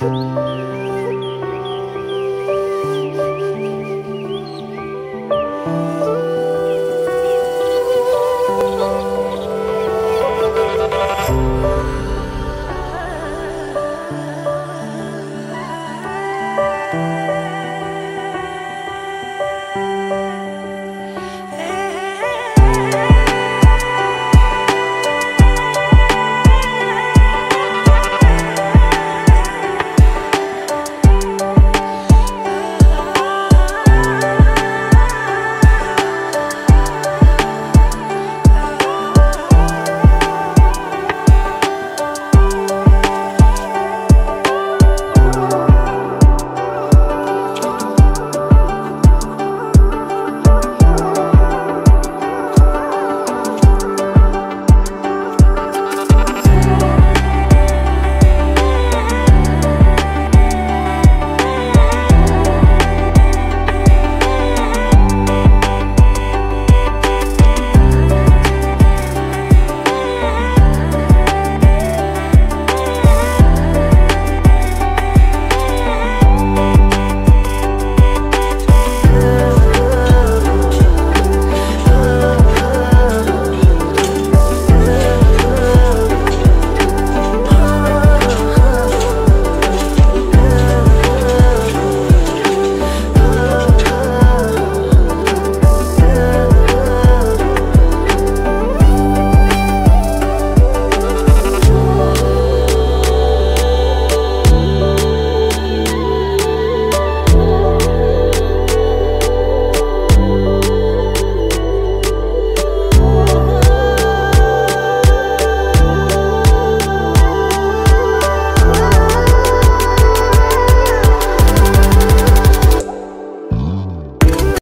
Música